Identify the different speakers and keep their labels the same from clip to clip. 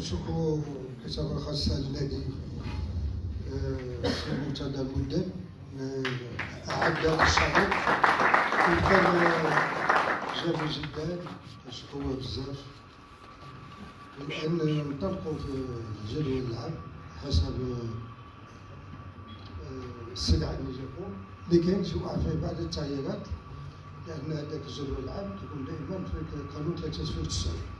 Speaker 1: كنشكروا الإدارة الخاصة للنادي آه، السي مرتضى المدن آه، أعد هذا الشغل وكان آه، جميل جدا. كنشكروه بزاف. لأن انطلقوا في جدول اللعب حسب آه، السلعة اللي جابوه اللي كاين توقع فيه بعض التغييرات لأن هذاك جدول اللعب تكون دائما في قانون 93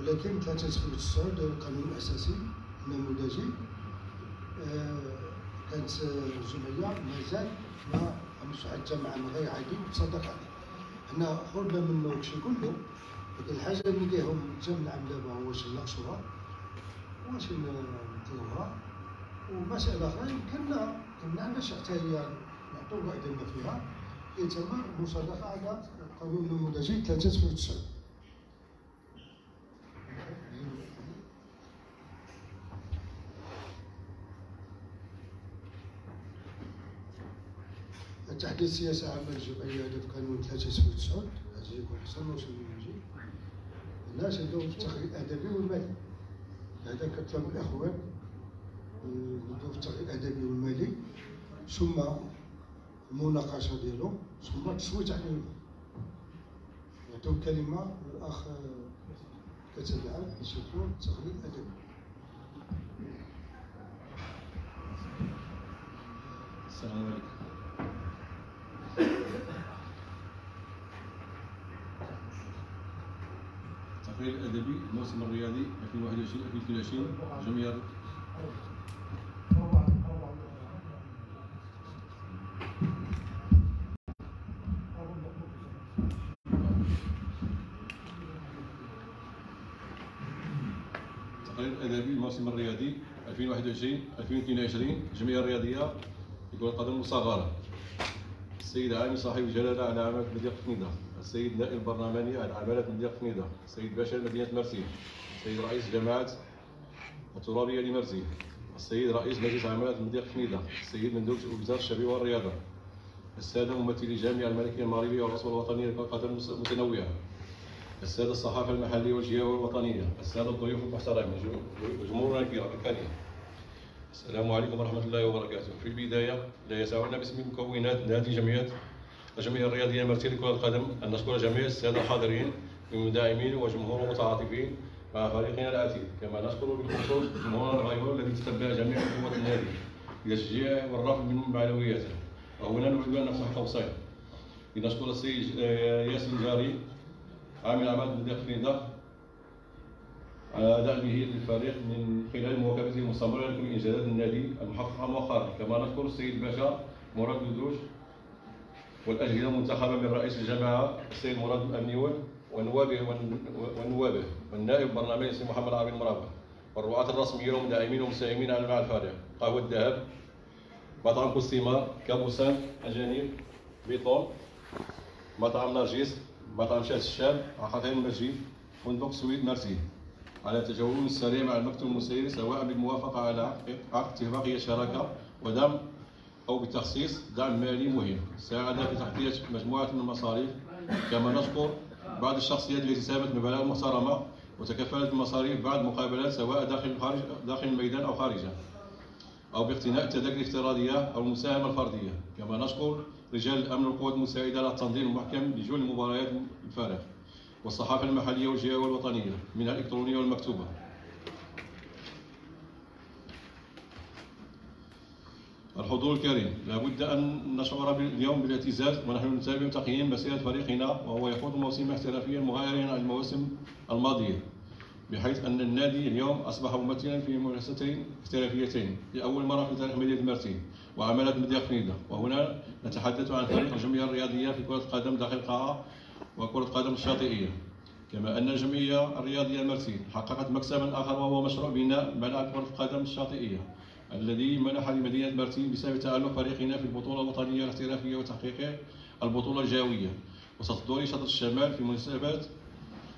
Speaker 1: ولكن 93 القانون الأساسي النموذجي آه، كانت الجمعية مازال ما مش حتى مع غير عادي وتصدق عليه. حنا خرجنا منه كشي كله لكن الحاجة اللي ليهم نعم دابا هو واش نناقشوها واش نطلبوها ومسألة أخرى يمكن يمكن ما عندناش حتى هي نعطوا رأينا فيها هي تم المصادقة على القانون النموذجي 93 تحديث سياسة عامة للجمعية في قانون 93 هذا يكون حسن واش نجي الناس عندهم التخريج الأدبي والمالي. هذا كطلب الإخوان يبداو في التخريج الأدبي والمالي. ثم المناقشة ديالهم ثم التصويت عليهم. يعطيو الكلمة للأخ كتب العام باش يكون التخريج الأدبي
Speaker 2: السلام عليكم. التقرير الادبي الموسم الرياضي 2021 2022 جمعيه التقرير الادبي الموسم الرياضي 2021 2022 الجمعيه الرياضيه لكره القدم المصغره السيد عامل صاحب الجلاله على عماله مدينه قنيده السيد نائب البرلماني على عماله مدينه قنيده السيد باشا مدينة مرسي السيد رئيس جماعة الترابية لمرسي السيد رئيس مجلس عمالة مدينه قنيده السيد مندوب وزارة الشباب والرياضة السادة ممثلي الجامعة الملكيه المغربيه والرسوله الوطنية لكره القدم المتنوعه السادة الصحافة المحلية والجهويه والوطنيه السادة الضيوف المحترمين جمهورنا الكريم السلام عليكم ورحمة الله وبركاته. في البداية لا يسعنا باسم مكونات نادي جمعية الجمعية الرياضية المرتي لكرة القدم أن نشكر جميع السادة الحاضرين من وجمهور متعاطفين مع فريقنا العتيد، كما نشكر بالخصوص جمهور الغيور الذي تتبع جميع قوة النادي لتشجيع والرفع من معنوياته. وهنا نريد أن نفتح قوسين لنشكر السيد ياسين جاري عامل أعمال مدينة فريدة على دعمه للفريق من خلال مواكبته المستمرة لكل إنجازات النادي المحققة مؤخرا، كما نشكر السيد باشا مراد دودوش والأجهزة المنتخبة من رئيس الجماعة السيد مراد النيول ونوابه ونوابه والنائب البرلماني السيد محمد عبد المرابع والرعاة الرسميين والمداعمين والمساهمين على مع الفريق قهوة الذهب مطعم كوستيما كابوسان أجانب بيطون مطعم نرجس مطعم شاة الشام عقدين المسجد فندق سويد مرسي على التجاوب السريع مع المكتب المسير سواء بالموافقة على عقد اتفاقية شراكة ودعم أو بتخصيص دعم مالي مهم. ساعد في تغطية مجموعة من المصاريف كما نشكر بعض الشخصيات التي ساهمت ببلاغ محترمة وتكفلت بمصاريف بعض المقابلات سواء داخل الخارج داخل الميدان أو خارجه أو باقتناء التذاكر الافتراضية أو المساهمة الفردية. كما نشكر رجال الأمن والقوات المساعدة على التنظيم المحكم لجول مباريات الفارغ والصحافة المحلية والجهوية والوطنية منها الإلكترونية والمكتوبة. الحضور الكريم لابد أن نشعر اليوم بالاعتزاز ونحن نتابع تقييم مسيرة فريقنا وهو يخوض موسم احترافيا مغايرا عن المواسم الماضية بحيث أن النادي اليوم أصبح ممثلا في منافستين احترافيتين لأول مرة في تاريخ مدينة مرسين وعملت مدينة قنيدة وهنا نتحدث عن فريق الجمعية الرياضية في كرة القدم داخل القاعة وكرة القدم الشاطئية. كما أن الجمعية الرياضية المرسين حققت مكسبا آخر وهو مشروع بناء ملعب كرة القدم الشاطئية. الذي منح لمدينة مرسين بسبب تألق فريقنا في البطولة الوطنية الاحترافية وتحقيق البطولة الجوية. وسط دور شطر الشمال في مناسبات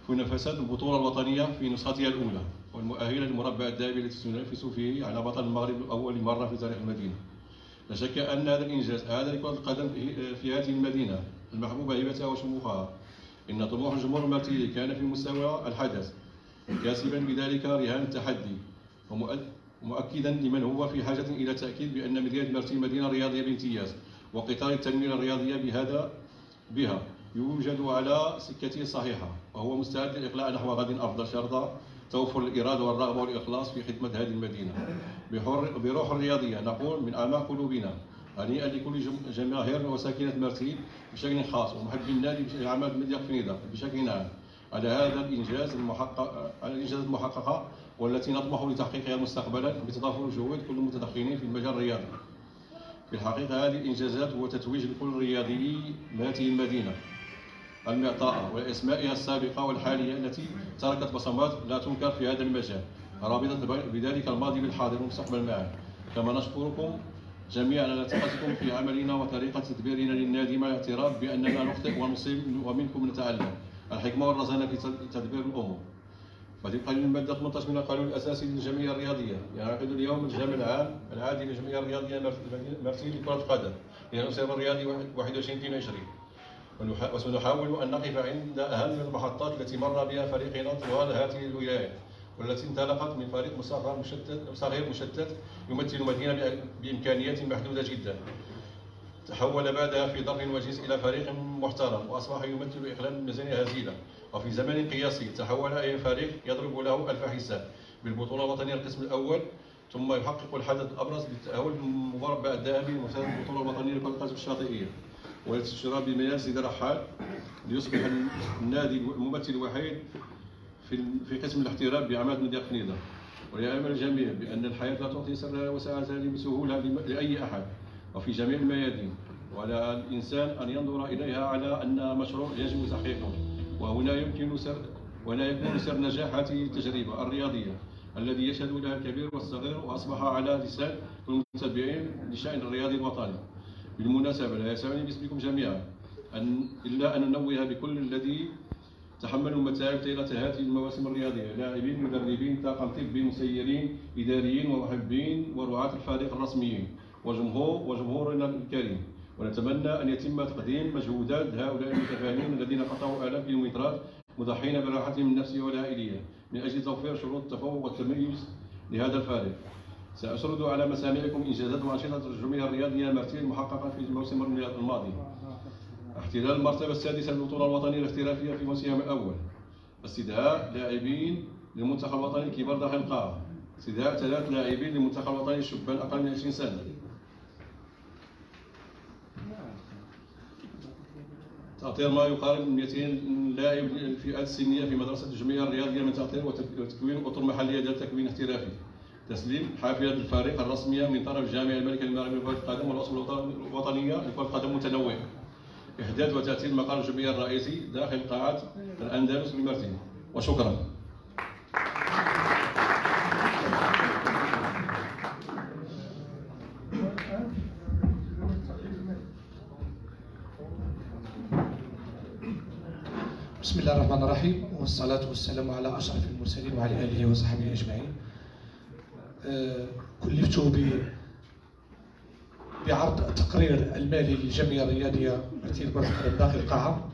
Speaker 2: في منافسات البطولة الوطنية في نسختها الأولى والمؤهلة للمربع الذهبي التي تنافس فيه على بطل المغرب لأول مرة في تاريخ المدينة. لا شك أن هذا الإنجاز هذا لكرة القدم في هذه المدينة المحبوبة هيبتها وشموخها إن طموح الجمهور المرتي كان في مستوى الحدث كاسبا بذلك رهان التحدي ومؤكدا لمن هو في حاجة إلى تأكيد بأن مدينة مرتين مدينة رياضية بامتياز وقطار التنمية الرياضية بهذا بها يوجد على سكته صحيحة وهو مستعد للإقلاع نحو غد أفضل شرط توفر الإرادة والرغبة والإخلاص في خدمة هذه المدينة. بروح الرياضية نقول من أعماق قلوبنا هنيئا لكل جماهير وساكنة مرسيل بشكل خاص ومحبي النادي مدينة فنيدة بشكل عام. على هذا الإنجاز المحقق على الإنجازات المحققة والتي نطمح لتحقيقها مستقبلا بتضافر جهود كل المتدخلين في المجال الرياضي. في الحقيقة هذه الإنجازات هو تتويج لكل رياضي هذه المدينة. المعطاءة وأسمائها السابقة والحالية التي تركت بصمات لا تنكر في هذا المجال. رابطة بذلك الماضي بالحاضر والمستقبل معا. كما نشكركم جميعا على ثقتكم في عملنا وطريقة تدبيرنا للنادي مع الاعتراف بأننا نخطئ ونصيب ومنكم نتعلم الحكمة والرزانة في تدبير الأمور. وطبقا للمادة 18 من القانون الأساسي للجمعية الرياضية. يعقد اليوم الجامع العام العادي للجمعية الرياضية مرسيل لكرة القدم. إلى الموسم الرياضي 21 22 وسنحاول أن نقف عند أهم المحطات التي مر بها فريقنا طوال هذه الولايات والتي انطلقت من فريق مصغر مشتت صغير مشتت يمثل مدينة بإمكانيات محدودة جدا. تحول بعدها في ظرف وجيز إلى فريق محترم وأصبح يمثل إقلام ميزانية هزيلة. وفي زمن قياسي تحول إلى فريق يضرب له ألف حساب بالبطولة الوطنية القسم الأول ثم يحقق الحدث الأبرز بالتأهل المربع الذهبي لمسابقة البطولة الوطنية لكرة القدم الشاطئية. والاستشراف بمياه سيدي رحال ليصبح النادي الممثل الوحيد في في قسم الاحتراف بأعمال مدينة قنيدة وليعلم الجميع بأن الحياة لا تعطي سرها وسعتها بسهولة لأي أحد. وفي جميع الميادين وعلى الإنسان أن ينظر إليها على أن مشروع يجب تحقيقه. وهنا يمكن سر وهنا يكون سر نجاح هذه التجربة الرياضية الذي يشهد لها الكبير والصغير وأصبح على لسان المتبعين لشأن الرياضي الوطني. بالمناسبة لا يسعني باسمكم جميعا أن إلا أن ننوه بكل الذي تحملوا المتاعب طيلة هذه المواسم الرياضية. لاعبين مدربين طاقم طبي مسيرين إداريين ومحبين ورعاة الفريق الرسميين وجمهور وجمهورنا الكريم. ونتمنى أن يتم تقديم مجهودات هؤلاء المتفاهمين الذين قطعوا آلاف الكيلومترات مضحين براحتهم النفسية والعائلية من أجل توفير شروط التفوق والتميز لهذا الفريق سأسرد على مسامعكم إنجازات وأنشطة الجمعية الرياضية مرتين المحققة في الموسم الماضي. احتلال المرتبة السادسة للبطولة الوطنية الاحترافية في موسمها الأول. استدعاء لاعبين للمنتخب الوطني الكبار داخل القاعة استدعاء ثلاث لاعبين للمنتخب الوطني الشبان أقل من 20 سنة. تأطير ما يقارب 200 لاعب الفئات السنية في مدرسة الجمعية الرياضية من تأطير وتكوين أطر محلية ذات تكوين احترافي. تسليم حافلة الفريق الرسمية من طرف جامع الملك المغربي لكرة القدم والأصول الوطنية لكرة القدم متنوعة إحداث وتأثير مقر الجمعية الرئيسي داخل قاعة الأندلس بمرتين. وشكرا.
Speaker 3: بسم الله الرحمن الرحيم والصلاة والسلام على أشرف المرسلين وعلى آله وصحبه أجمعين. آه، كلفت بعرض التقرير المالي للجمعية الرياضية التي القدم داخل القاعة.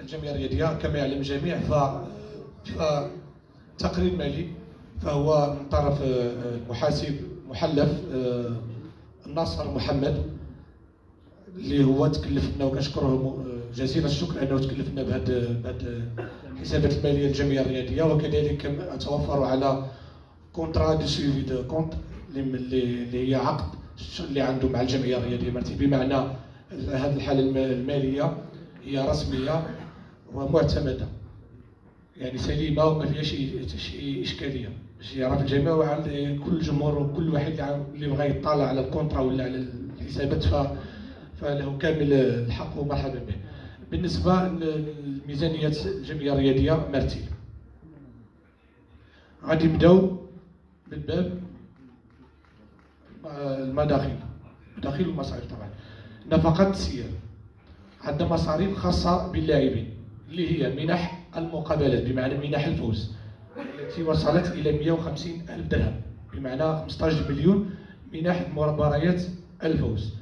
Speaker 3: الجمعية الرياضية كما يعلم الجميع فتقرير مالي فهو من طرف آه، المحاسب محلف آه، الناصر محمد اللي هو تكلف لنا وكنشكره جزيل الشكر أنه تكلف لنا بهذه الحسابات المالية للجمعيه الرياضيه وكذلك توفروا على contrat de suivi de compte اللي هي عقد اللي عنده مع الجمعية الرياضية. مرتيل بمعنى هذه الحالة المالية هي رسمية ومعتمدة. يعني سليمة وما فيهاش شي إشكالية. باش يعرف الجميع وعلى كل جمهور وكل واحد اللي بغى يطالع على ال contrat ولا على الحسابات فله كامل الحق ومرحبا به. بالنسبة لميزانية الجمعية الرياضيه مرتي غادي نبداو بالباب. المداخل. مداخل المصاريف طبعا. نفقات السير. عندنا مصاريف خاصة باللاعبين اللي هي منح المقابلات بمعنى منح الفوز التي وصلت إلى 150 ألف درهم بمعنى 15 مليون منح مباريات الفوز.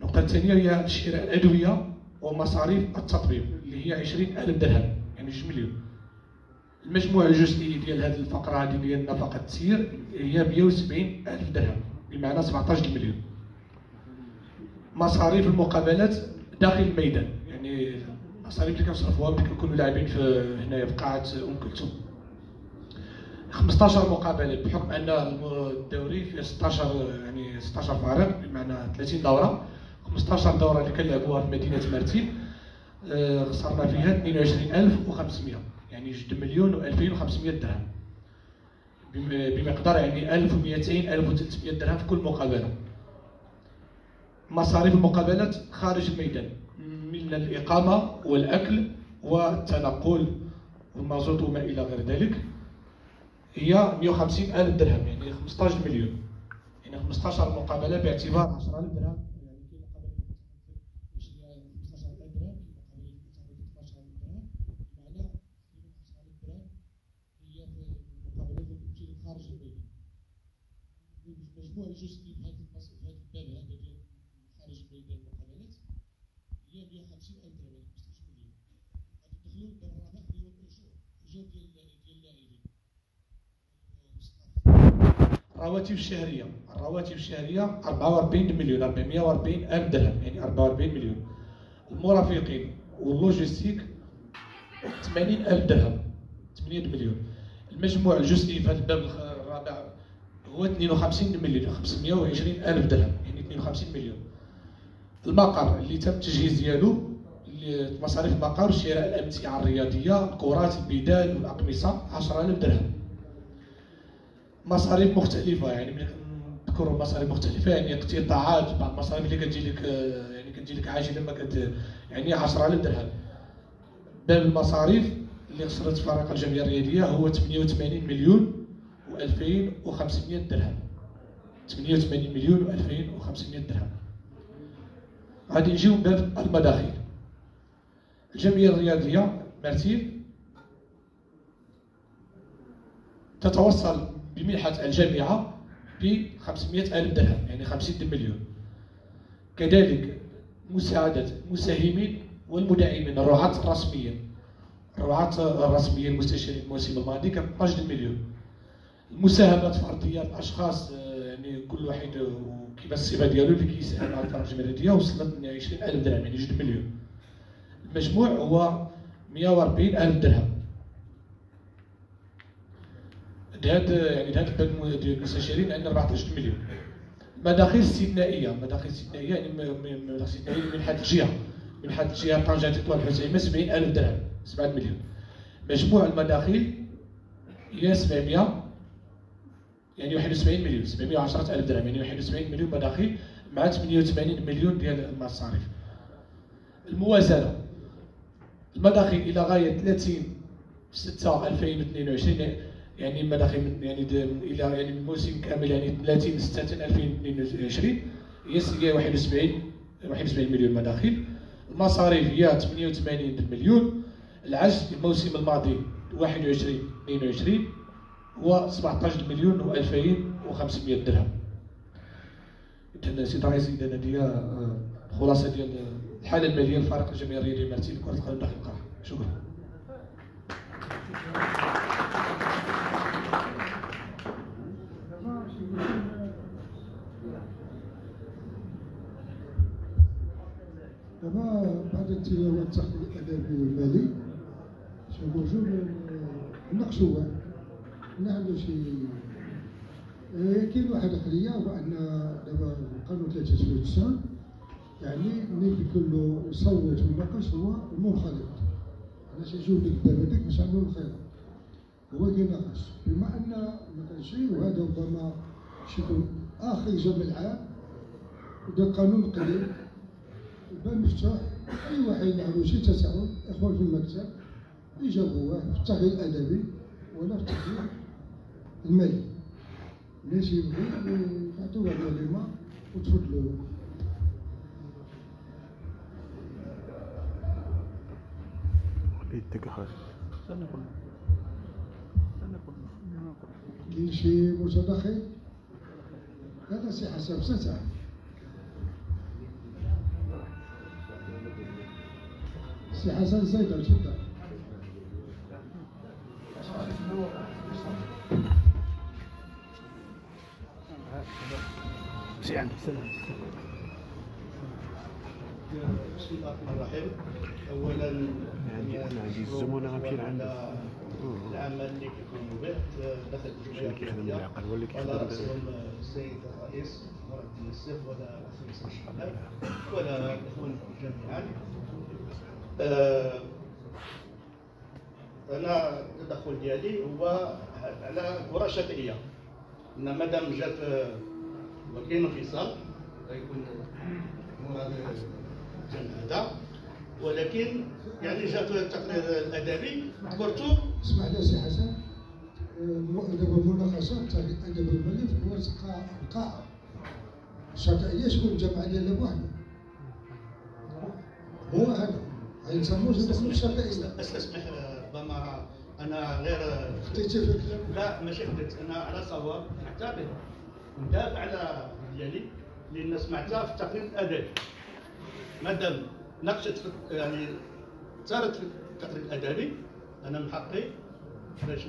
Speaker 3: النقطة الثانية هي شراء الأدوية. ومصاريف التطبيب اللي هي 20 ألف درهم يعني 2 مليون. المجموع الجزئي ديال هذه الفقرة هذه ديال نفقة التسيير هي 170 ألف درهم بمعنى 17 مليون. مصاريف المقابلات داخل الميدان يعني المصاريف اللي كنصرفوها ملي كنكونوا لاعبين في هنايا في قاعة أم كلثوم. 15 مقابلة بحكم أن الدوري فيه 16 يعني 16 فريق بمعنى 30 دورة. 15 دورة اللي كنلعبوها في مدينة مرتين آه، خسرنا فيها 22500 يعني جوج مليون و2500 درهم. بمقدار يعني 1200 1300 درهم في كل مقابلة. مصاريف المقابلات خارج الميدان من الإقامة والأكل والتنقل والمازوت وما إلى غير ذلك هي 150 ألف درهم يعني 15 مليون. يعني 15 مقابلة باعتبار 10 ألف درهم المجموع الجزئي في هذا الباب هذا ديال خارج ميدان المقابلات هي 150 الف درهم 15 مليون غادي ندخلوا الدرب الرابع اللي هو الاجور ديال ديال الرواتب الشهرية الرواتب الشهريه 44 مليون 440 الف درهم يعني 44 مليون. المرافقين واللوجيستيك 80 ألف درهم 8 مليون. المجموع الجزئي في هذا الباب الرابع هو 52 مليون 520 ألف درهم يعني 52 مليون. المقر اللي تم التجهيز ديالو مصاريف المقر شراء الأمتعة الرياضية الكرات البدال والأقمصة 10000 درهم. مصاريف مختلفة يعني نذكر مصاريف مختلفة يعني اقتطاعات بعض المصاريف اللي كتجي لك يعني كتجي لك عاجله ما كت يعني 10000 درهم. باب المصاريف اللي خسرت فريق الجمعية الرياضية هو 88 مليون و2500 درهم. 88 مليون و2500 درهم. غادي نجيو باب المداخل الجمعيه الرياضية مرتين تتوصل بمنحه الجامعة ب 500 ألف درهم يعني 50 مليون. كذلك مساعدة المساهمين والمدعمين الرعاة الرسميين الرعاة الرسميين المستشارين الموسم الماضي كان 12 مليون. المساهمات فردية الأشخاص يعني كل واحد وكيف الصفة ديالو اللي كيساهم على الفرق الجماهيريه وصلت من 20000 درهم يعني 2 مليون. المجموع هو 140 ألف درهم. لهاد يعني ديال المستشارين عندنا 14 مليون. مداخل استثنائية. مداخل استثنائية يعني مداخل استثنائية من حد الجهة. من حد الجهة طنجة تطوان الحسيمه 70000 درهم. 7 مليون. مجموع المداخل هي 700 يعني 71 مليون. 710 ألف درهم. يعني 71 مليون مداخيل مع 88 مليون ديال المصاريف. الموازنة. المداخيل إلى غاية 30 6 2022 يعني المداخيل يعني إلى يعني الموسم كامل يعني 30 6 2022 هي 71 71 مليون مداخيل المصاريف هي 88 مليون. العجز الموسم الماضي 21 22 هو 17 مليون و 2500 درهم. إذن سي رئيس الإدانة ديال خلاصة ديال الحالة المالية لفريق الجمعية الرياضية المرتين لكرة القدم داخل القرى شكرا.
Speaker 1: دابا بعد التلاوة التحقيق الأدبي والمالي سنرجو نناقشوا نعملوا شي آه، كاين واحد القضية هو ان دابا القانون 93 يعني ملي يكون له يصوت ويناقش هو المنخرط أنا سيجيب لك هذاك باش نعملوا الخير؟ هو كيناقش. بما أن ما كانش وهذا ربما شي يكون آخر جمع العام وده قانون قديم. الباب مفتوح. أي واحد عنده شي تساؤل إخوان في المكتب يجاوبوه في التحليل الأدبي ولا في التحليل المالي. ليش يبغي هذا الماء وتفضلوا
Speaker 4: في
Speaker 1: اتجاهات ليشي متدخل هذا سي حسب سسع سي حسن سيدا جدا
Speaker 4: سي عندي سلام
Speaker 5: بسم الله الرحمن الرحيم اولا
Speaker 4: عندي- الزملاء غنمشي لعندهم.
Speaker 5: العمل اللي كيقوموا به داخل الجمعيه
Speaker 4: كيخدم كيخدم
Speaker 5: ولا راسهم السيد الرئيس مراد الدين السيف ولا الاخ الشحنان ولا الاخوان جميعا أنا التدخل ديالي هو على كره شاطئيه ان مادام جات وكاين انفصال غيكون مراد هذا. ولكن يعني جات التقرير الأدبي ذكرتو
Speaker 1: اسمح لي سي حسن. آه، دابا المناقشه تاع أدب الملف هو القاعه الشرعيه شكون جمع ديالها بوحده هو هذا. غيتسموش يدخلوا الشرعيه
Speaker 5: أستسمح ربما أنا غير
Speaker 1: خطيتي في الكلام
Speaker 5: لا ماشي خديت أنا على صواب. نعتبر. ندافع على ديالي لأن سمعتها في التقرير الادبي مادام ناقشت يعني صارت في التقرير الأدبي. أنا من حقي. باش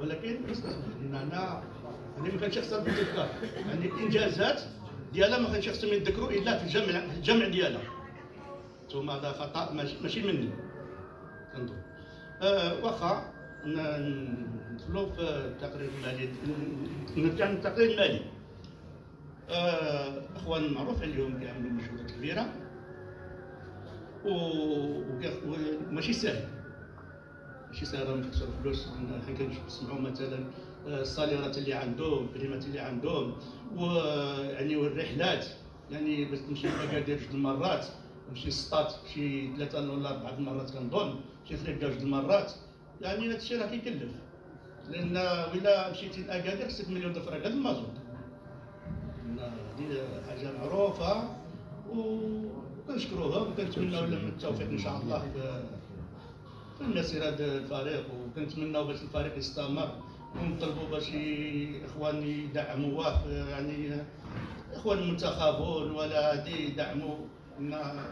Speaker 5: ولكن أنا يعني ما كانش يخسر بالتذكار يعني الانجازات ديالها ما كانش يخصهم يذكروا إلا في الجمع في الجمع ديالها. ثم هذا خطأ ماشي مني. كنظن. آه، واخا ندخلوا في التقرير المالي نرجع للتقرير المالي. آه، أخوان معروف عليهم كيعملوا مجهودات كبيرة. وماشي سهل ماشي سهل راهم يخسروا فلوس حنا كنسمعوا مثلا آه، الصاليرات اللي عندهم البريمات اللي عندهم ويعني والرحلات. يعني باش تمشي لاكادير جوج المرات تمشي سطات شي ثلاثة ولا أربعة المرات كنظن شي ثلاثة جوج المرات يعني هذا الشيء راه كيكلف. لأن ولا مشيتي لأكادير خصك مليون د فرنك هذا المازوت هذه حاجة معروفة وكنشكروهم وكنتمنوا لهم التوفيق إن شاء الله. في المسيرة ديال الفريق وكنتمنوا باش الفريق يستمر ونطلبوا باش ي- اخوان يدعموه. يعني إخوان المنتخبون ولا هادي يدعموا ما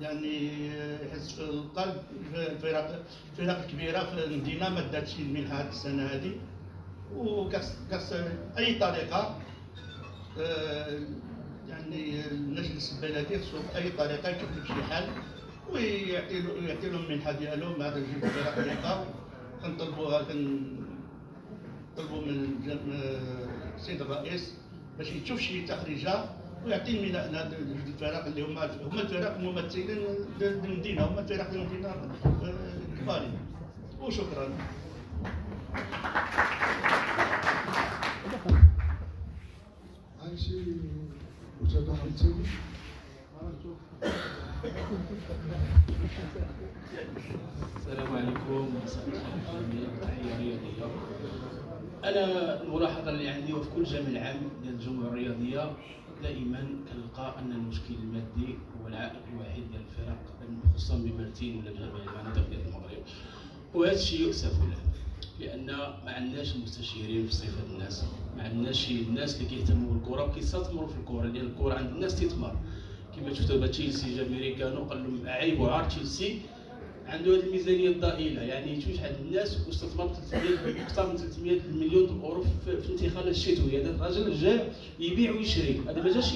Speaker 5: يعني يحس في القلب الفرق الفرق الكبيره في المدينة ما داتش المنحه هاد السنة هذه وكاس كاس أي طريقة آه، يعني المجلس البلدي خصو باي طريقة لك شي حل ويعطي يعطي لهم المنحه ديالهم هذا اللي بقاو كنطلبوها كنطلبوا من السيد الرئيس باش يشوف شي تخريجة ويعطي المنحه الفرق اللي هما هما الفرق الممثلين للمدينه هما الفرق المدينة آه، الكبارين وشكرا
Speaker 1: هل شي متدخل ثاني
Speaker 6: السلام عليكم. جميعا تحيه رياضيه أنا الملاحظه اللي عندي وفي كل جمع العام ديال الجمعيه الرياضية دائما كنلقى أن المشكل المادي هو العائق الوحيد ديال الفرق خصوصا بمرتين ولا بجميع المناطق ديال المغرب. وهذا الشيء يؤسف له. لأن ما عندناش مستشيرين في صفة الناس. ما عندناش الناس اللي كيهتموا بالكره وكيستثمروا في الكره لأن الكره عند الناس استثمار كما شفتوا دابا تشيلسي جا ميريكانو قال لهم عيب وعار تشيلسي. عنده هذه الميزانية الضئيلة يعني شوف شحال الناس واستثمر 300 أكثر من 300 مليون أورو في الانتقالات الشتويه هذا الراجل جا يبيع ويشري. هذا ما جاش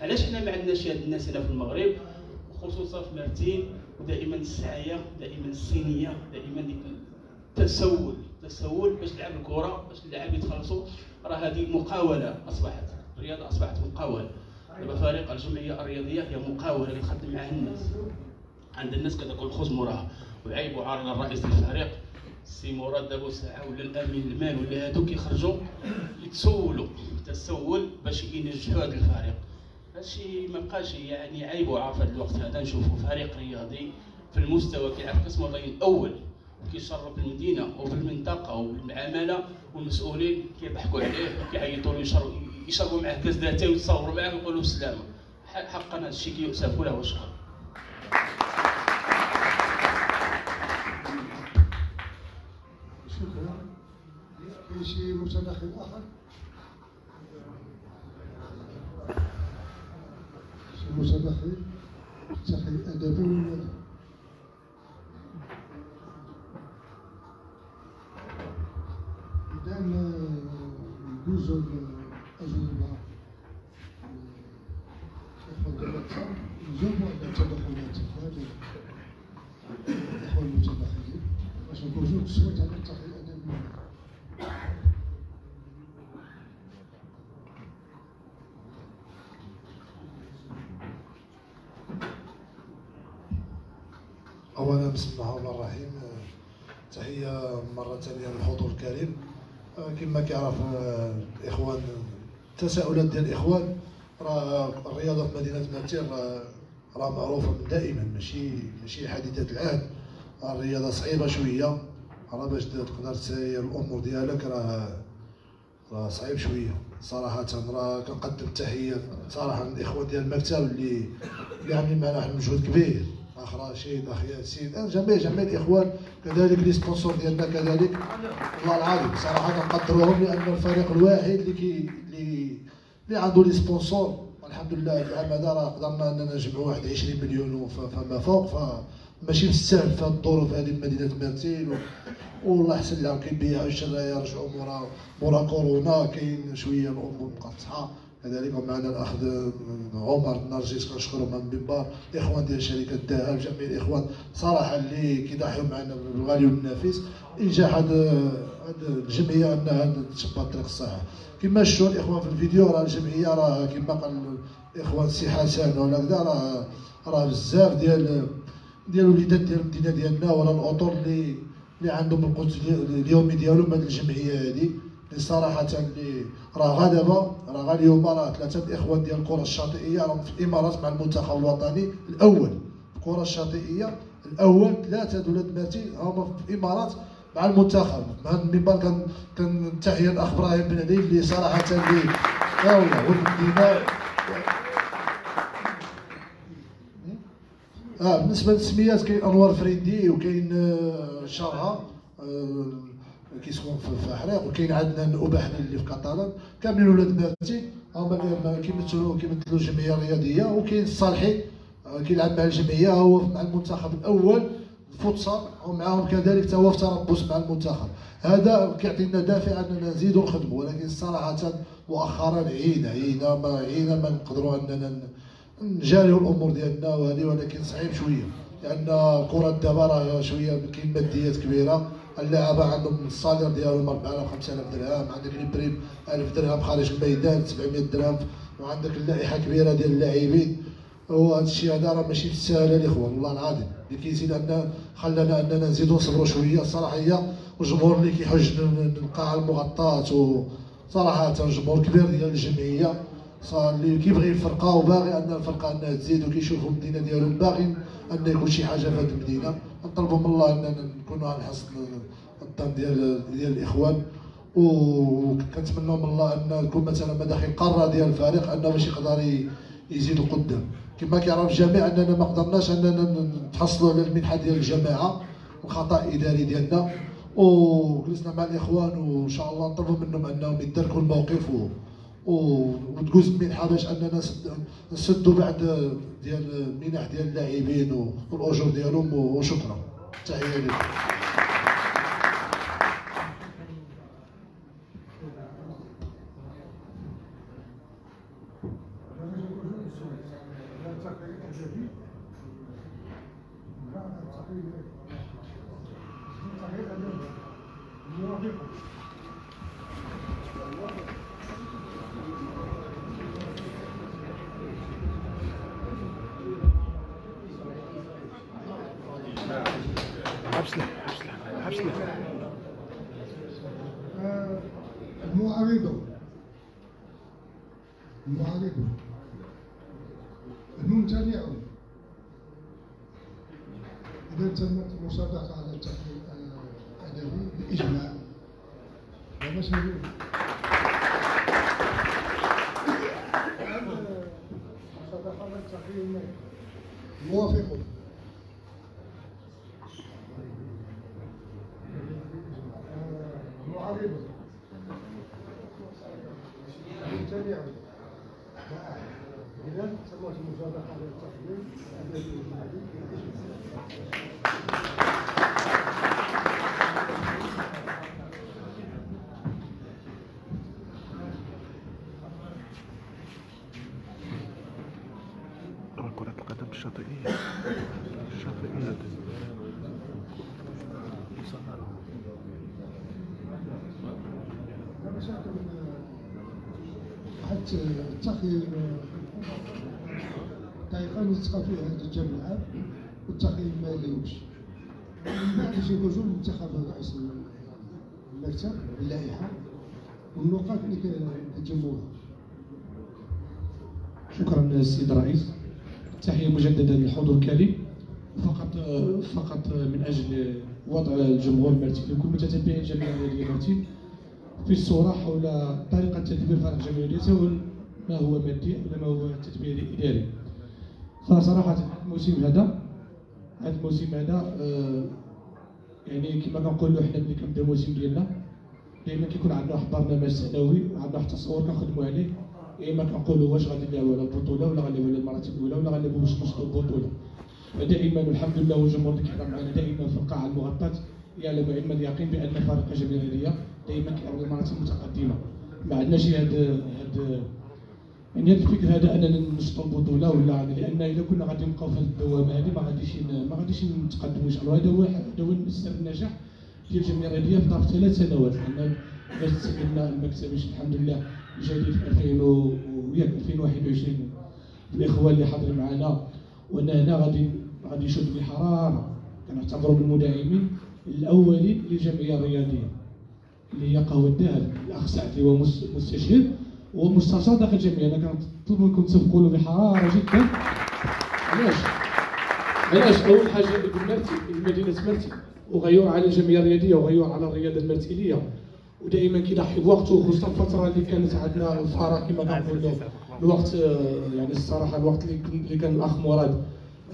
Speaker 6: علاش حنا ما عندناش هاد الناس هنا في المغرب؟ وخصوصا في مارتين ودائما السعيه دائما الصينية دائما التسول التسول باش تلعب الكرة باش اللاعب يتخلصوا راه هذه مقاولة أصبحت الرياضة أصبحت مقاولة. دابا فريق الجمعية الرياضية هي مقاولة كتخدم معها الناس. عند الناس كتكون خذ موراها. وعيب وعارنا الرئيس الفريق سي مراد دابا ساعة ولا الأمين المال ولا هادو كيخرجوا يتسولوا تسول باش ينجحوا هذا الفريق. هادشي ما بقاش يعني عيب وعار في الوقت. هذا نشوفوا فريق رياضي في المستوى كيلعب قسم الوطني الأول. كيشرف المدينة وفي المنطقة والمسؤولين كيضحكوا عليه وكيعيطوا له يشربوا معاه كاس داتاي ويتصوروا معاه ويقولوا سلامه حقا هذا الشيء كيؤسف له وشكرا.
Speaker 1: شكرا في شي متدخل آخر؟ متدخل تحية أدبي ولا اذا ندوزو الاجوبه وجود تصويت على التحقيق الأدبي
Speaker 7: اولا بسم الله الرحمن الرحيم. تحية مرة ثانية للحضور الكريم. آه، كما كيعرف آه، الإخوان التساؤلات ديال الإخوان. راه الرياضة في مدينة ماتير راه راه معروفة من دائما ماشي ماشي حديثة العهد. الرياضة صعيبة شوية. راه باش تقدر تسير الأمور ديالك راه راه صعيب شوية. صراحة راه كنقدم التحيه صراحة للإخوان ديال المكتب اللي اللي عاملين معنا واحد المجهود كبير. اخ رشيد أخ ياسين. جميع جميع الإخوان كذلك les sponsors ديالنا كذلك. والله العظيم صراحة كنقدروهم لأن الفريق الواحد اللي كي اللي اللي عنده les sponsors. والحمد لله العام هذا راه قدرنا أننا نجمعوا واحد 20 مليون فما فوق فماشي بالسهل في الظروف هذه مدينة مرتيل والله يحسن لهم كيبيعوا الشراية رجعوا مورا مورا كورونا كاين شوية الأمور مقطعة. كذلك معنا الأخ عمر النرجس كنشكرهم من المنبر الاخوان ديال شركة الذهب جميع الإخوان صراحة اللي كيضحيو معنا بالغالي والنافس إنجاح هذا الجمعية أنها تشبه الطريق الصحيح. كما شفتوا الإخوان في الفيديو راه الجمعية راه كما قال الإخوان سي حسن ولا كذا راه راه بزاف ديال ديال الوليدات ديال المدينة ديالنا ولا الأطر اللي اللي عندهم القدس اليومي ديالهم هذه الجمعية هذه اللي صراحة اللي راه دابا راه اليوم راه ثلاثة الإخوان ديال الكرة الشاطئية. راهم في الإمارات مع المنتخب الوطني الأول. الكرة الشاطئية الأول. ثلاثة ولاد ماتي هما في الإمارات مع المنتخب. مع المنبر تحية الاخ إبراهيم بن علي اللي صراحة اللي يا والله والمدينه آه بالنسبة للسميات كاين أنوار فريدي وكاين آه، شرعه آه، كيسكن في حريق وكاين عندنا الاباحني اللي في كاتالان كاملين ولاد باتي هما كيمثلوا كيمثلوا الجمعيه الرياضيه وكاين الصالحي آه، كيلعب مع الجمعية هو مع المنتخب الأول. الفوتسال ومعاهم كذلك تا هو في تربص مع المنتخب. هذا كيعطينا دافع أننا نزيدوا نخدموا ولكن صراحة مؤخرا عينا عينا ما عينا ما نقدروا أننا نجاريو الأمور ديالنا وهذه ولكن صعيب شوية. لأن كرة دابا راه شوية كاين ماديات كبيرة. اللاعب عندهم الصالير ديالهم 4000 5000 درهم عندك البريم 1000 درهم خارج الميدان 700 درهم وعندك اللائحة كبيرة ديال اللاعبين. وهذا الشيء هذا راه ماشي سهل الاخوان والله العظيم. اللي كيزيد ان خلانا اننا نزيدوا نصبروا شوية الصراحه هي الجمهور اللي كيحج القاعه المغطاة. وصراحه جمهور كبير ديال الجمعية صار اللي كيبغي الفرقة وباغي أن الفرقة أنها تزيد وكيشوفوا المدينة ديالهم باغيين أن يكون شي حاجة في هذه المدينة. نطلبوا من الله اننا نكونوا على حسن الظن ديال ديال الإخوان. وكنتمنوا من الله أن نكون مثلا مداخل قارة ديال الفريق أنه باش يقدر يزيدوا قدام. كما كيعرف الجميع أننا ما قدرناش أننا نتحصلوا على المنحة ديال الجماعه الخطا الاداري ديالنا. وجلسنا مع الإخوان وإن شاء الله نطلبوا منهم أنهم يدركوا الموقف وتجوز المنحه باش أننا نسدوا بعد ديال المنح ديال اللاعبين والأجور ديالهم وشكرا. تحية لكم.
Speaker 4: الشاطئية الشاطئية
Speaker 1: حتى التقي طريقان يتقى فيه هذه الجامعة والتقي ما من بعد في نزول منتخب رئيس المكتب؟ اللائحة. والنقاط اللي كنجموها
Speaker 3: شكرا السيد الرئيس. تحية مجددا للحضور الكريم. فقط فقط من أجل وضع الجمهور المرتي لكل متتبعي الجمعيه الرياضيه المرتي في الصورة حول طريقة تدبير فرق سواء ما هو مادي ولا ما هو التدبير الاداري فصراحة الموسم هذا هذا الموسم هذا آه، يعني كما كنقولوا حنا ملي كنبدأ الموسم ديالنا دائما كيكون عندنا واحد البرنامج سنوي وعندنا واحد التصور كنخدموا عليه. يا اما كنقولوا واش غادي نلعبوا على البطولة ولا غنلعبوا على المراتب الأولى ولا غنلعبوا باش نوصلوا البطولة. فدائما والحمد لله والجمهور اللي كيحضر معنا دائما في القاعه المغطاة. يعلم علم اليقين بأن فريق الجماهيريه دائما كيلعب المراتب المتقدمة. ما عندناش هاد هاد يعني هذا الفكر هذا أننا نشطوا البطولة ولا لأن إذا كنا غادي نبقاو في هذه الدوامه هذه ما غاديش ما غاديش نتقدموا إن شاء الله. هذا هو هذا هو سر النجاح ديال الجمعيه في ظرف ثلاث سنوات. حنا باش تسلمنا المكسب الحمد لله. جديد في 2000 وياك 2021 الاخوه اللي حاضرين معنا وان هنا غادي غادي يشد بحرارة. كنعتبروا من المداعمين الأولين للجمعيه الرياضية اللي هي قهوة الذهب الاخ سعد اللي هو مستشير ومستشار داخل الجمعية. أنا كنطلب منكم تسبقوا له بحرارة جدا. علاش؟ علاش؟ أول حاجة مرتي مدينه مرتي وغيور على الجمعية الرياضية وغيور على الرياضة المرتيليه ودائما كيضحي بوقته خصوصا الفترة اللي كانت عندنا الفراغ كما كنقولوا الوقت آه، يعني الصراحة الوقت اللي كان الأخ مراد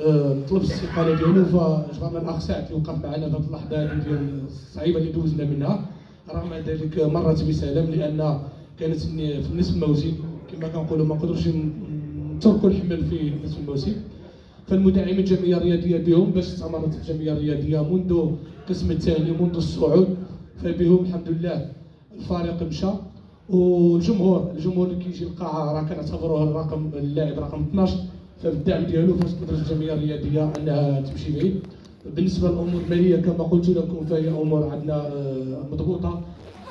Speaker 3: آه، طلب الاستقاله ديالو فجبرنا الأخ سعد اللي وقف معنا في هذه اللحظة ديال الصعيبة اللي دوزنا منها. رغم ذلك مرت بسلام لأن كانت في نصف الموسم كما كنقولوا ما نقدروش نتركوا الحمل في نصف الموسم. فالمدعمين الجمعية الرياضية بهم باش استمرت الجمعية الرياضية منذ القسم الثاني منذ الصعود. فبهم الحمد لله. الفريق مشى. والجمهور الجمهور اللي كيجي القاعه راه كنعتبروه الرقم اللاعب رقم 12 فبالدعم ديالو فاش قدرت الجمعيه الرياضية انها تمشي بعيد. بالنسبة للأمور المالية كما قلت لكم فهي أمور عندنا آه، مضبوطه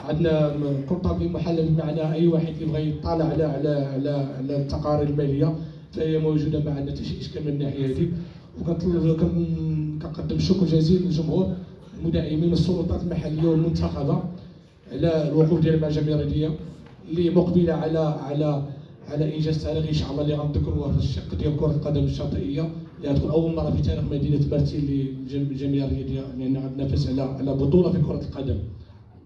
Speaker 3: عندنا كونطابل محلل بمعنى أي واحد يبغى يطالع على على على على التقارير المالية فهي موجودة ما عندنا حتى شي اشكال من الناحيه هذه كنقدم شكر جزيل للجمهور المدعمين السلطات المحلية والمنتخبة. على الوقوف ديالهم مع الجمعيه الرياضيه اللي مقبله على على على إنجاز تاريخي ان شاء الله اللي غنذكروه في الشق ديال كرة القدم الشاطئية. اللي غتكون أول مرة في تاريخ مدينة مرتي للجمعيه الرياضية لأن فاز على على بطولة في كرة القدم.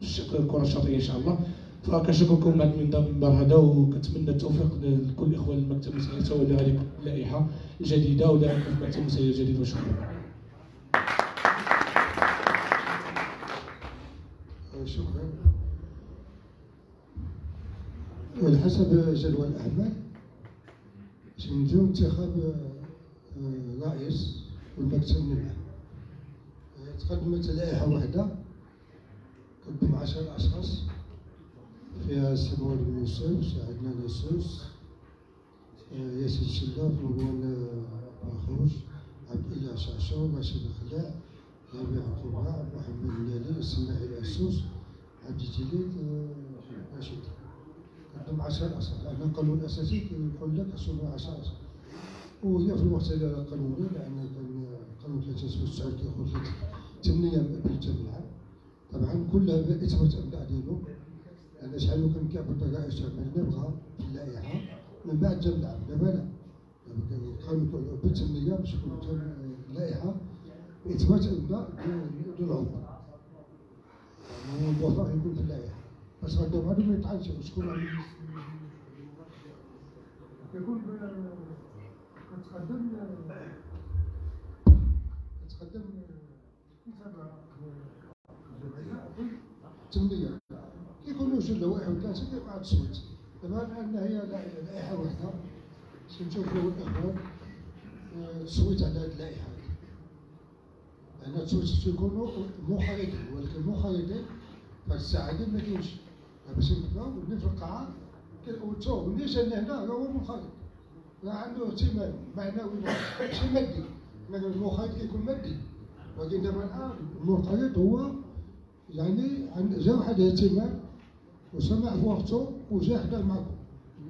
Speaker 3: الشق الكرة الشاطئية إن شاء الله. فكنشكركم على المنبر هذا وكنتمنى التوفيق لكل الاخوه المكتب المسير سواء لهذه اللائحه الجديده ولا المكتب المسير الجديد. وشكرا.
Speaker 1: شكرا. على حسب جدول الأعمال. سنتم انتخاب آه، رئيس والمكتب نبع تقدمت لائحة واحدة. قدم عشر أشخاص. فيها سمو المنصف عندنا نصوص آه، ياسين شلاف مروان باخوش عبد الله شعشور راشد الخلاع ربيع القراع محمد النالي اسماعيل السوس عبد الجليل آه، رشيد عندهم عشر أصل لأن القانون الأساسي يقول لك أصول عشر وهي في الوقت القانوني لأن كان قانون 93 كيقول لك ثمانية بالجميع طبعا كلها بإثبات أبناء ديالو لأن شحال كان كيعبد الرئيس عملنا بغى في اللائحة من بعد العام دابا لا القانون بالتمنية باش يكون اللائحة إثبات أبناء دون عمر يعني الوفاء يكون في اللائحة. بس غدا ما ما يتعالجش شكون عندي؟ يكون كتقدم كتقدم تمنية كيكونوا جوج لوائح وثلاثة كيوقع تصويت دابا أن هي لائحة واحدة سنشوفوا الإخوان تصويت على هذه اللائحة. لأن تصويت تيكونوا مخالطين ولكن مخالطين فالساعدين ما كاينش. باش نبداو في القاعة وتشوف النيشان هنا هو منخرط راه عنده اهتمام معنوي ماشي مادي المنخرط كيكون مادي ولكن دابا الان المنخرط هو يعني جا واحد الاهتمام وسمع في وقته وجا حدا معكم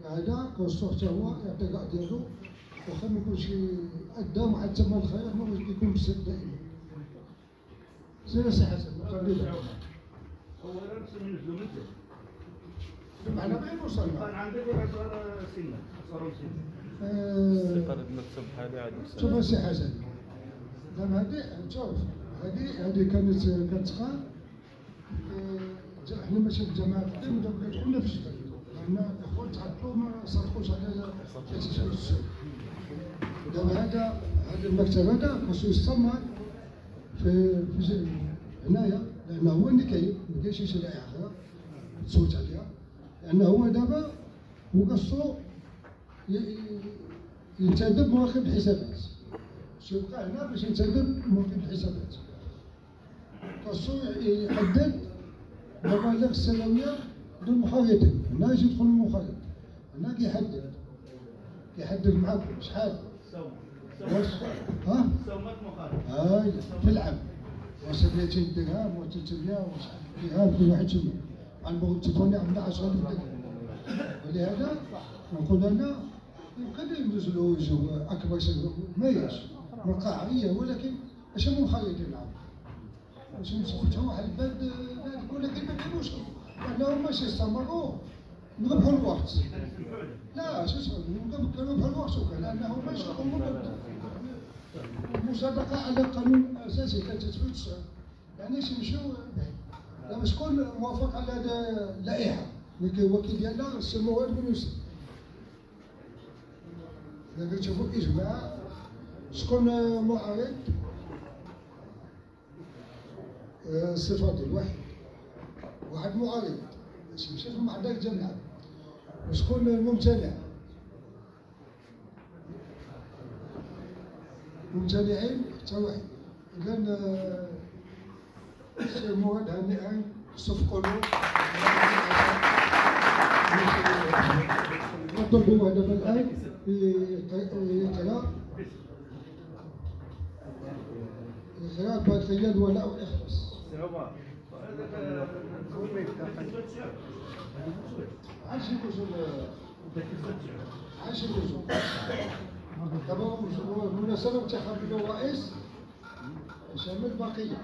Speaker 1: هذا كوستو حتى هو كاع ديالو واخا ما يكونش ادى واحد تما الخير ما يكون بزاف دائما سير سي حسن قبل
Speaker 5: هو
Speaker 1: أنا
Speaker 5: كان سنة سنة.
Speaker 1: آه،
Speaker 4: المكتب بحالي عاد
Speaker 1: شوف سي حسن دام هذه شوف هذه هذه كانت كتقال إحنا ماشي الجماعه القديم دابا كتكون في الشكل لأن الاخوان تعطلوا ما صدقوش على تسجيل السوق دابا هذا هذا المكتب هذا خصو يستمر في في هنايا لأنه هو اللي كاين ما كاينش شي شريعة. أخرى تصوت عليها. لأنه هو دابا هو ي- ينتدب مراقب الحسابات. سيبقى هنا باش ينتدب مراقب الحسابات. خاصو يحدد المبالغ السنوية للمخالطين هنا يجي يدخل المخالط هنا كيحدد. كيحدد معاكم شحال. واش ها؟
Speaker 5: سومات مخالف
Speaker 1: هاي في العام. واش 200 درهم و 300 واش درهم كل واحد شنو المهم تليفوني عندنا 10000 درهم ولهذا نقول أنا يمكن له يجوا أكبر شيء ما من القاعيه ولكن ماشي من مخالطين نعم باش نفتحوا واحد الباب ولكن ما كاين مشكل. لانهم ماشي يستمروا نربحوا الوقت. لا شو اسمه؟ نربحوا الوقت. وكذا لأنه ماشي امور المصادقه على قانون تثبيت الشعب يعني نمشيو بعيد شكون موافق على هذا اللائحة؟ الوكيل ديالنا السي مواد بن يوسف. إذا كتشوفوا اجماع شكون معارض؟ آه، السي فاضل واحد واحد معارض. ماشي مشيت مع دار الجامعة. وشكون الممتنع؟ ممتنعين حتى واحد. اذا السي مواد هنيئا صفقوا له نطلبوا هذا الان يقرا يقرا بقية الولاء والاخلاص عاش يجوز عاش يجوز دابا بالمناسبة انتخاب الرئيس شامل البقية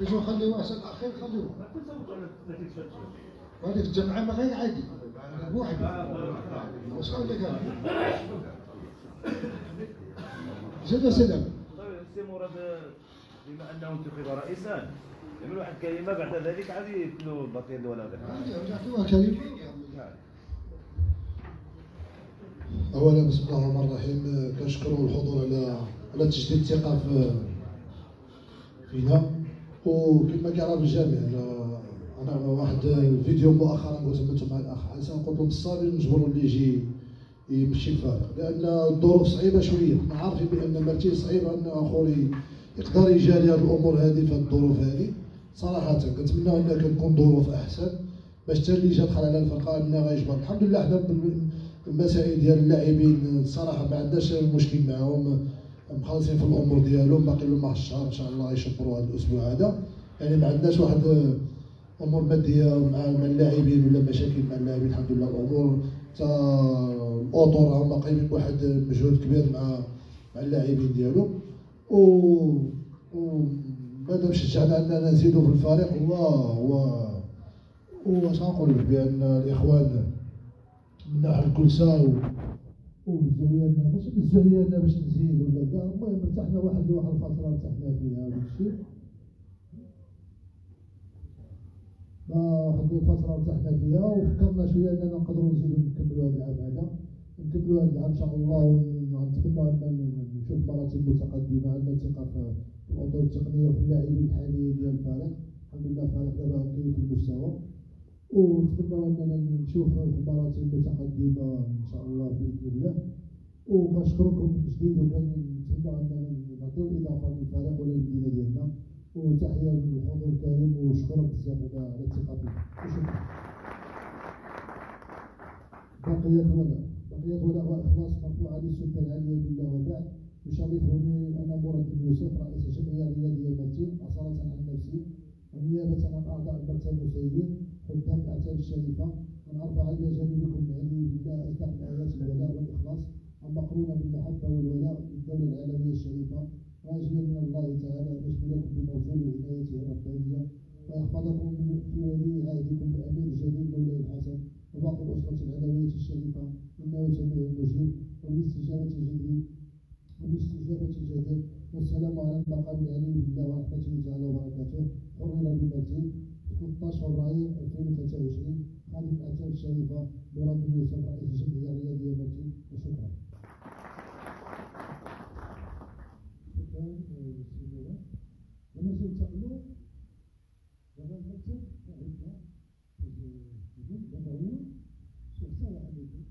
Speaker 1: يجوا نخليوه عشان الأخير خليوه وهذيك الجمعة ما غير عادي. بوحده واش قال. لك؟ زيد سلام
Speaker 8: سي مراد بما أنه انتخب رئيسا يعمل واحد كلمه بعد ذلك عاد يتلو البقيه ديال هذا.
Speaker 1: يعطيوها كلمة
Speaker 7: اولا بسم الله الرحمن الرحيم. كنشكروا الحضور على على تجديد الثقه في فينا. وكما كيعرف الجميع أنا واحد الفيديو مؤخرا قلت سميته مع الأخ حسن قلت لهم بالصابر نجبروا اللي يجي يمشي الفارق لأن الظروف صعيبة شوية. إحنا عارفين بأن مرتي صعيب أن أخوي يقدر يجاري هذه الأمور هذه في الظروف هذه صراحة كنتمنى أن كتكون ظروف أحسن. باش حتى اللي جا دخل على الفرقة انه غيجبر. الحمد لله حنا المسائل ديال اللاعبين الصراحه ما عندناش مشكل معاهم. مخلصين في الأمور ديالهم باقي لهم واحد الشهر إن شاء الله يشبروا هذا الأسبوع هذا. يعني ما عندناش واحد أمور مادية مع اللاعبين ولا مشاكل مع اللاعبين الحمد لله الأمور. تا الاوتور راهم قايمين بواحد مجهود كبير مع مع اللاعبين ديالهم. و ومادام شجعنا أننا نزيدوا في الفريق هو هو لك بأن الإخوان من ناحية الكلسا و والزريانة ماشي بالزريانة باش نزيد ولا كاع المهم ارتحنا واحد واحد الفترة ارتحنا فيها ما واحد الفترة ارتحنا فيها وفكرنا شوية أننا نقدروا نزيدوا نكملوا هذا العام هذا. نكملوا هذا العام إن شاء الله ونتمنى أن نشوف مراتب متقدمة عندنا ثقة في الاطر التقنية وفي اللاعبين الحاليين ديال الفريق الحمد لله الفريق دابا كاين في المستوى. ونتمنى اننا نشوف في مراتب متقدمه إن شاء الله بإذن الله. وكنشكركم من جديد وكنتمنى اننا نعطيو إضافة للفريق ولا للمدينه ديالنا. وتحيه للحضور الكريم وشكرا بزاف على الثقه فينا وشكرا بقية ولاء بقية ولاء وإخلاص مرفوعة للسلطة العالية لله وبعد. يشرفني أنا مراد بن يوسف رئيس الجمعية الرياضية المتين أصالة عن نفسي ونيابة عن أعضاء المكتب المسيرين.
Speaker 1: الأعتاب الشريفة. أن إلى جانبكم علي بالله أصدق آيات الولاء والإخلاص. المقرونة بالمحبة والولاء للدولة العالمية الشريفة. راجيا من الله تعالى أن يشملكم بموصول عنايته الربانية. ويحفظكم في ولي عهدكم الأمير الجليل مولاي الحسن. وباقي الأسرة العلوية الشريفة إنه سميع مجيب وبالاستجابة الجديد وبالاستجابة الجديد والسلام على المقام العلي بالله ورحمته تعالى وبركاته حرر بمرتين 13 فبراير 2023 خادم الأعتاب الشريفة مراد بن يوسف رئيس الجمعية الرياضية مرتين وشكرا. شكرا سيدنا لما سنتقلوا دابا المكتب عندنا يقول دابا هو شوف سامح عليكم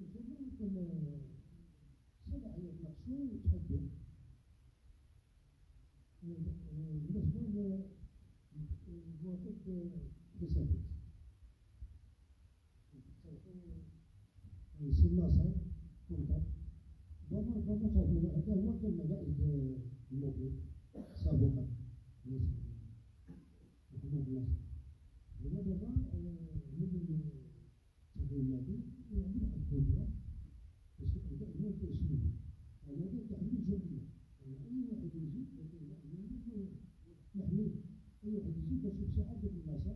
Speaker 1: يمكن سبع يتناقشوا ويتحدوا بالنسبة يصير ناصر منطق ضمن ضمن تعرفون هذا هو نتائج الموقف سابقا محمد ناصر دابا من التغييرات ويعمل واحد القدرة هو التأشيري هذا تحميل يعني أي واحد يجي نحمل أي واحد يجي باش يمشي حاجة في الناصر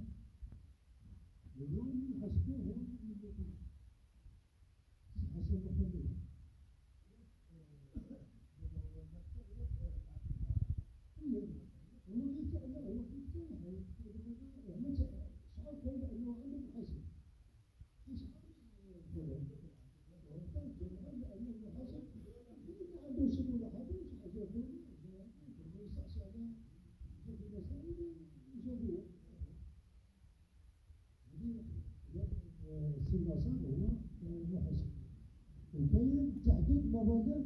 Speaker 1: هو اللي نحسبوه هو اللي حسب محمد هو اللي تعمل هو اللي تعمل شحال كان انه عنده محاسب عنده شي ملاحظات حاجة يستعصي على يجاوبوه السي ناصر هو المحاسب وكاين تحديد مبادئ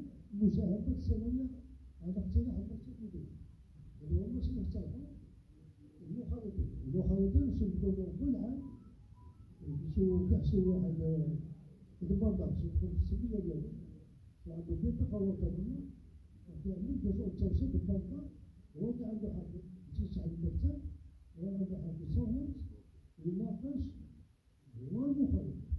Speaker 1: على اقتراح المكتب المدير اللي هما اقترحوا المخالطين المخالطين باش يكونوا كل عام كيحشوا واحد باش يدخل في السميه ديالهم وعنده بطاقه وطنيه وكيعمل جزء التوصيل بالبنكه هو اللي عنده حق على المكتب هو عنده حق يصوت ويناقش هو المخالط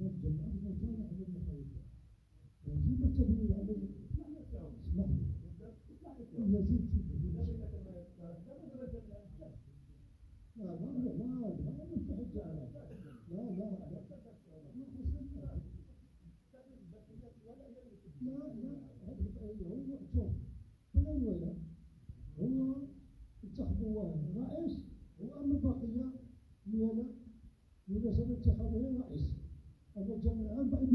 Speaker 1: هناك جماعة مكان على المخالفة لي يزيد لا لا لا لا هو هو اتخذوا رئيس واما البقيه الولاء مناسبة انتخابه رئيس أما الجمع العام بعد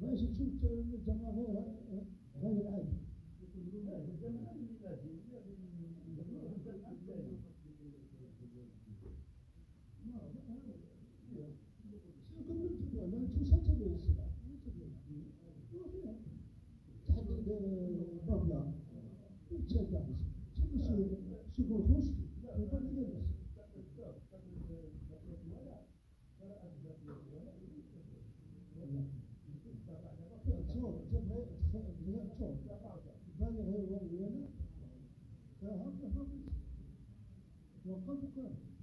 Speaker 1: الجمع ما تشوف الجمع غير غير العادي تحدد مبلغ تشجع good.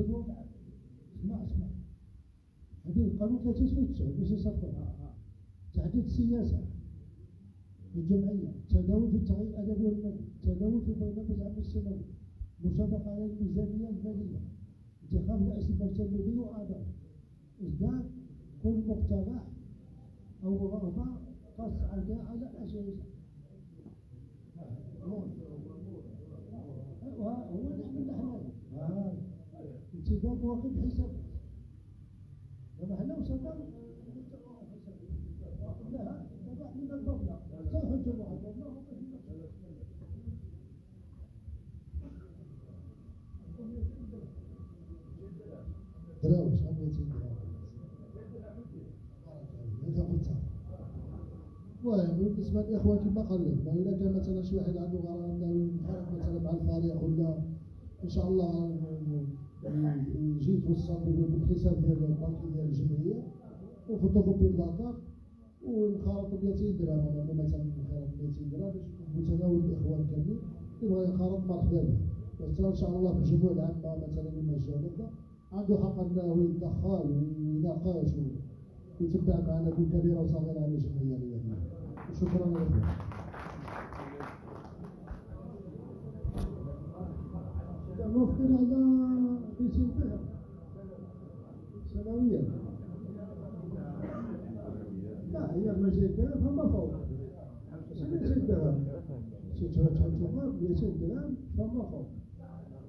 Speaker 1: العدل اسمع اسمع هذه القانون 399 باش يصفر تحديد السياسة الجمعية تداول في التغيير الأدبي والمالي تداول في برنامج العمل السنوي مسابقة على الميزانية المالية انتخاب رئيس المركز المالي وأعضاء إصدار كل مقترح أو رغبة قص على على أجهزة هو انتداب واخد حساب. لما حنا وصلنا لا تبع من الدولة صح الجمعة الدولة دراهم شحال 200 دراهم هذا قلتها المهم بالنسبة للاخوان كما قال لك. إلا كان مثلا شي واحد عنده غرض انه ينخرط مثلا مع الفريق ولا. إن شاء الله. يجي يتوصل بالحساب ديال البنكي ديال الجمعيه وفوتوكوبي لاكار وينخرط 200 درهم ولا مثلا ينخرط 200 درهم متناول الاخوان كاملين يبغى ينخرط مرحبا به بس ان شاء الله في الجمعيه العامه مثلا لما جاء عنده حق انه يدخل ويناقش ويتبع معنا كل كبيره وصغيره على الجمعيه الرياضيه وشكرا لكم نفكر على بيت الفهم سنويا لا هي المجال درهم فما فوق 200 درهم درهم 200 درهم فما فوق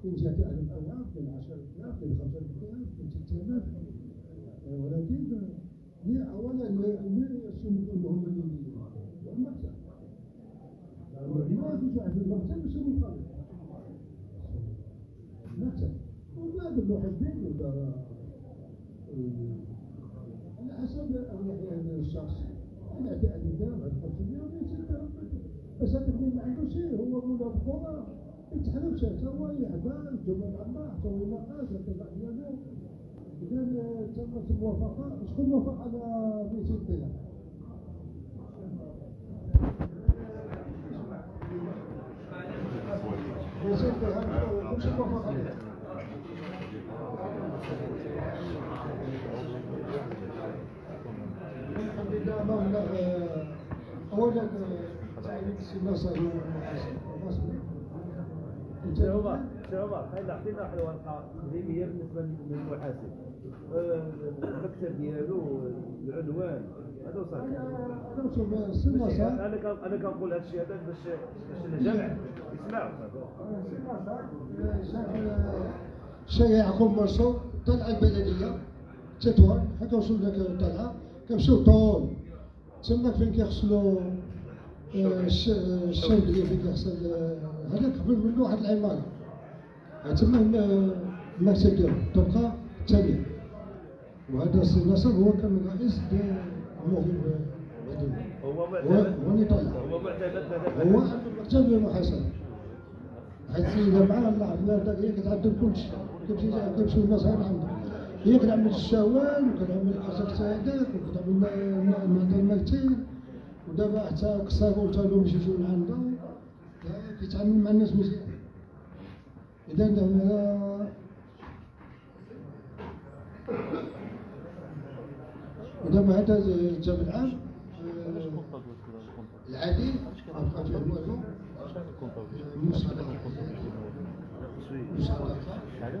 Speaker 1: إن جاءت ألف ألاف من عشرة ألاف من خمسة ألاف من ستة آلاف ولكن هي أولا لا يسمى كلهم من المكتب ما واحد في المكتب يسمى خالد المكتب وبعد المحبين ولا على حسب الرؤية الشخص. على 500 ولا 200 درهم بس هذا ما عنده شيء. هو يتحلف شيء هو الجمعة العامة حتى هو يناقش يتبع ديالو إذا تمت الموافقة. شكون موافق على 200 درهم؟ ميتين درهم كلشي موافق عليه الحمد لله مولا اولا تعليم السي ناصر
Speaker 8: سي عمر سي عمر نعطينا واحد الورقه هي بالنسبة للمحاسب. آه، المكتب ديالو العنوان. هذا صحيح أنا كنقول هذا الشيء هذا باش باش الجمع يسمعوا
Speaker 1: الشيخ يعقوب منصور طلع البلديه تطوان حتى وصلنا طلعه كنمشيو طول. تما فين كيغسلوا الش- الشاوليه فين كيغسل هذاك قبل منه واحد العماره تما الم- المكتب ديالو الطبقه الثانية وهذا السي ناصر هو كان رئيس المدني
Speaker 8: هو
Speaker 1: هو
Speaker 8: معتمد
Speaker 1: هو عنده مكتب للمحاسبة حيت إذا معاه الله داك هي كتعدل كل شيء كيمشي كيمشي الناس غير عنده هي كتعمل الشوال وكتعمل الحساب سعادات وكتعمل المهدى المكتب ودابا حتى قصار قلت له باش يجيو لعنده كيتعامل مع الناس مزيان. إذا هذا ودابا هذا الجامع العام. آه، العادي أبقى فيه والو المساعدة المساعدة